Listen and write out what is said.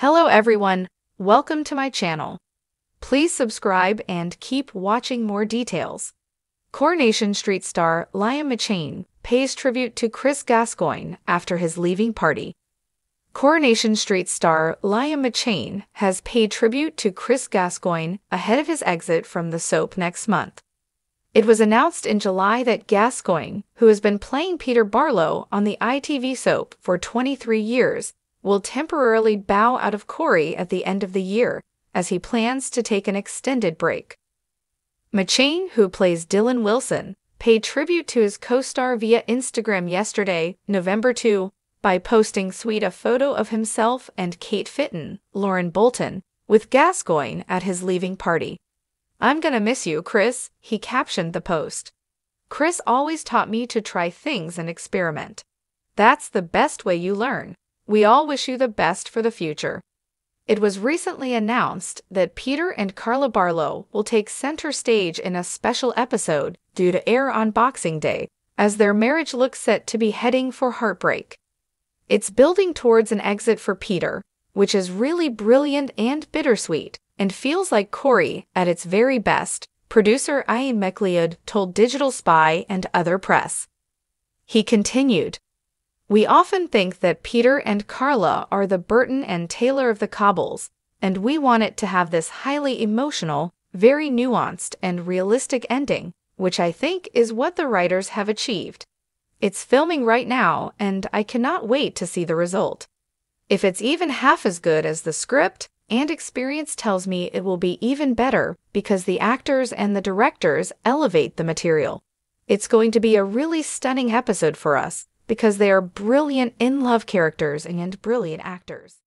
Hello everyone, welcome to my channel. Please subscribe and keep watching more details. Coronation Street star Liam McCheyne pays tribute to Chris Gascoyne after his leaving party. Coronation Street star Liam McCheyne has paid tribute to Chris Gascoyne ahead of his exit from the soap next month. It was announced in July that Gascoyne, who has been playing Peter Barlow on the ITV soap for 23 years, will temporarily bow out of Corrie at the end of the year as he plans to take an extended break. McCheyne, who plays Dylan Wilson, paid tribute to his co-star via Instagram yesterday, November 2, by posting sweet a photo of himself and Cait Fitton, Lauren Bolton, with Gascoyne at his leaving party. I'm gonna miss you, Chris, he captioned the post. Chris always taught me to try things and experiment. That's the best way you learn. We all wish you the best for the future. It was recently announced that Peter and Carla Barlow will take center stage in a special episode due to air on Boxing Day, as their marriage looks set to be heading for heartbreak. It's building towards an exit for Peter, which is really brilliant and bittersweet and feels like Corrie at its very best, producer Iain MacLeod told Digital Spy and other press. He continued, We often think that Peter and Carla are the Burton and Taylor of the Cobbles, and we want it to have this highly emotional, very nuanced, and realistic ending, which I think is what the writers have achieved. It's filming right now, and I cannot wait to see the result. If it's even half as good as the script, and experience tells me it will be even better because the actors and the directors elevate the material. It's going to be a really stunning episode for us because they are brilliant in love characters and brilliant actors.